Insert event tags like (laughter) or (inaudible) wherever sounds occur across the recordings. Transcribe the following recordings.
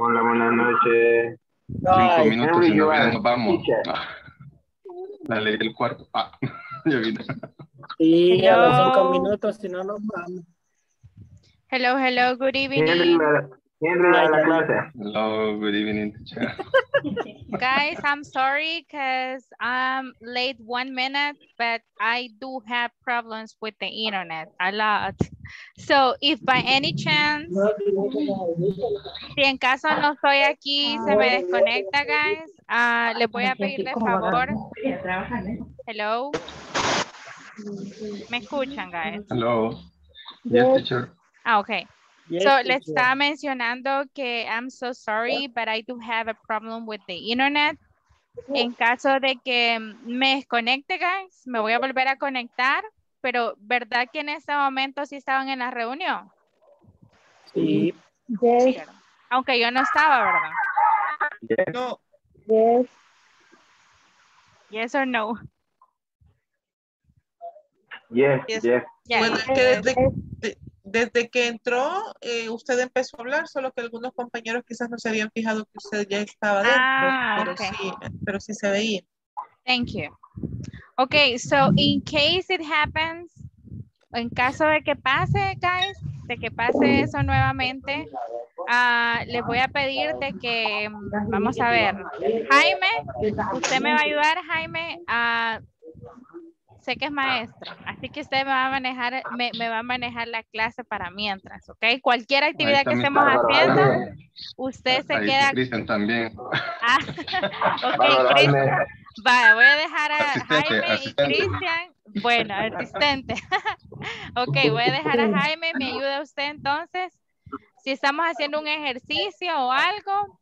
Hola, buenas noches. Cinco minutos y you nos vamos. Ah, La ley del cuarto. Ah, (laughs) ya vine. Sí, a los cinco Hello. minutos, si no nos vamos. Hello, hello, good evening. Henry, da la clase. Hello, good evening, teacher. (laughs) Guys, I'm sorry because I'm late one minute, but I do have problems with the internet a lot. So if by any chance, si en caso no estoy aquí, se me desconecta, guys, ah, les voy a pedir de favor. Hello. ¿Me escuchan, guys? Hello. Yes, teacher. Ah, okay. Yes, So, le estaba mencionando que I'm so sorry, but I do have a problem with the internet. En caso de que me desconecte, guys, me voy a volver a conectar, pero ¿verdad que en este momento sí estaban en la reunión? Sí, Sí. Aunque yo no estaba, ¿verdad? No, Yes or no? Yes, Yes. yes. Bueno, es que desde, de- desde que entró, eh, usted empezó a hablar, solo que algunos compañeros quizás no se habían fijado que usted ya estaba dentro, Ah, pero, sí, pero sí se veía. Thank you. Okay, so in case it happens, en caso de que pase, guys, de que pase eso nuevamente, ah, les voy a pedir de que, vamos a ver, Jaime, usted me va a ayudar, Jaime, a, sé que es maestro, así que usted me va a manejar, me, me va a manejar la clase para mientras, ¿ok? Cualquier actividad que estemos haciendo, usted se Ahí queda, Cristian también. (laughs) ah, ok, Chris- Vaya, voy a dejar a Asistente, Jaime asistente. y Cristian. Bueno, asistente. (laughs) ok, voy a dejar a Jaime. ¿Me ayuda usted entonces? Si estamos haciendo un ejercicio o algo,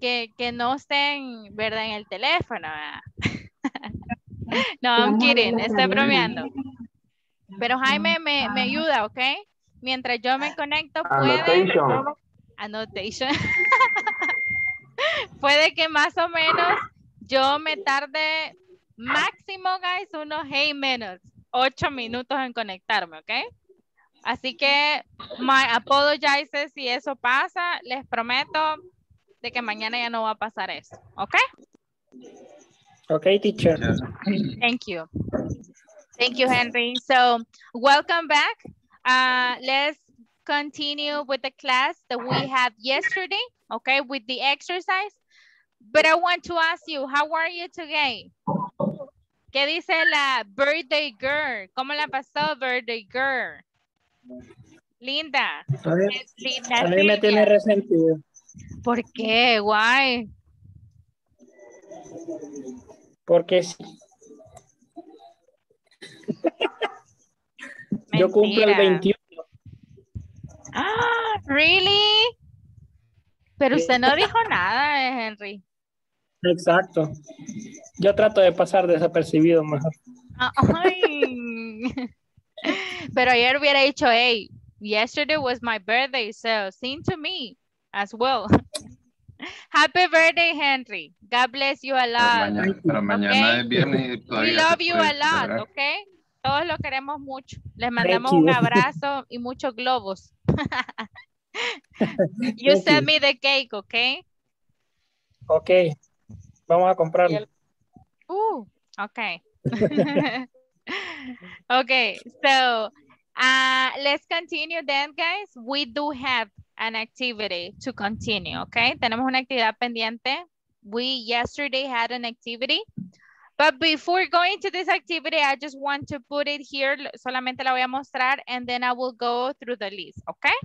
que, que no estén, ¿verdad? En el teléfono. ¿verdad? (laughs) no, I'm kidding. Estoy bromeando. Pero Jaime me, me ayuda, ¿ok? Mientras yo me conecto, puede... Annotation. Annotation. (laughs) Puede que más o menos yo me tarde máximo, guys, unos 8 minutes, 8 minutos en conectarme, ¿ok? Así que, my apologizes si eso pasa, les prometo de que mañana ya no va a pasar eso, ¿ok? ok, teacher. Thank you. Thank you, Henry. So, welcome back. Uh, let's continue with the class that we had yesterday, okay, with the exercise. But I want to ask you, how are you today? ¿Qué dice la birthday girl? ¿Cómo la pasó, birthday girl? Linda. A mí, Es Linda a mí me tiene resentido. ¿Por qué? Why? Porque sí. Yo cumplo el Mentira. 21. Ah, really? Pero usted no dijo nada, eh, Henry. Exacto. Yo trato de pasar desapercibido mejor. Ah, Ay. (laughs) Pero ayer hubiera dicho, hey, yesterday was my birthday, so sing to me as well. (laughs) Happy birthday, Henry. God bless you a Pero lot. mañana, pero mañana Ok. es viernes y We love you a lot, celebrar. ¿ok? Todos lo queremos mucho. Les mandamos you. un (laughs) abrazo y muchos globos. you send me the cake, ¿ok? Ok. Vamos a comprarlo. Uh, okay. (laughs) okay, so uh, let's continue then, guys. We do have an activity to continue, okay? Tenemos una actividad pendiente. We yesterday had an activity. But before going to this activity, I just want to put it here. Solamente la voy a mostrar and then I will go through the list, okay?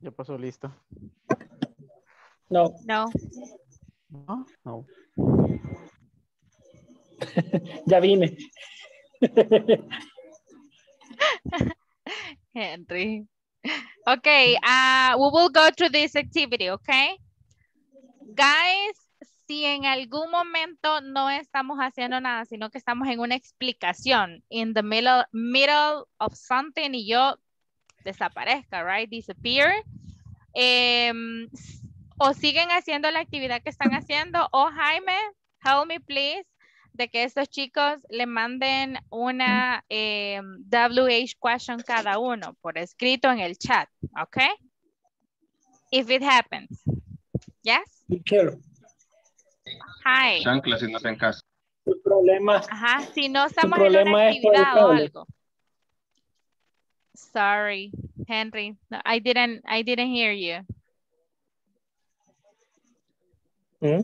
Ya pasó listo. No, No. No, no. (laughs) ya vine. (laughs) Henry. Okay, uh, we will go through this activity, okay? Guys, si en algún momento no estamos haciendo nada, sino que estamos en una explicación, in the middle, middle of something y yo desaparezca, right? Disappear. Em, o siguen haciendo la actividad que están haciendo, o Jaime, help me please. de que estos chicos le manden una eh, WH question cada uno por escrito en el chat, ¿ok? If it happens. Yes? Teacher, Hi. Chanclas si no hacen caso. el problema Ajá, si no estamos en una actividad o algo. Sorry, Henry. No, I didn't I didn't hear you. ¿Mm?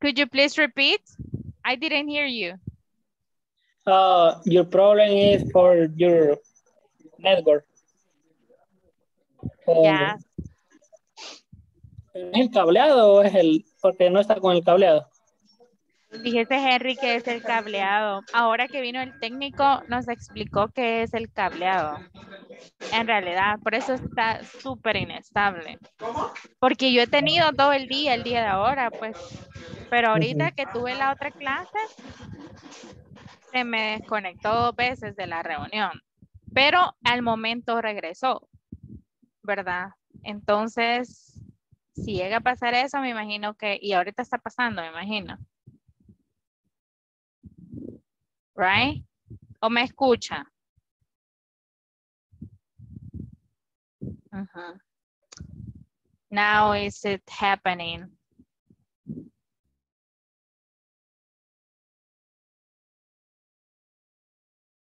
Could you please repeat? I didn't hear you. Uh, your problem is for your network. O- Ya. ¿Es el cableado o es el, porque no está con el cableado? Dijiste Henry que es el cableado. Ahora que vino el técnico nos explicó que es el cableado. En realidad, por eso está súper inestable. Porque yo he tenido todo el día, el día de ahora, pues. Pero ahorita que tuve la otra clase, se me desconectó dos veces de la reunión. Pero al momento regresó, ¿verdad? Entonces, si llega a pasar eso, me imagino que, y ahorita está pasando, me imagino. Right? ¿O me escucha? Ujú. Now is it happening?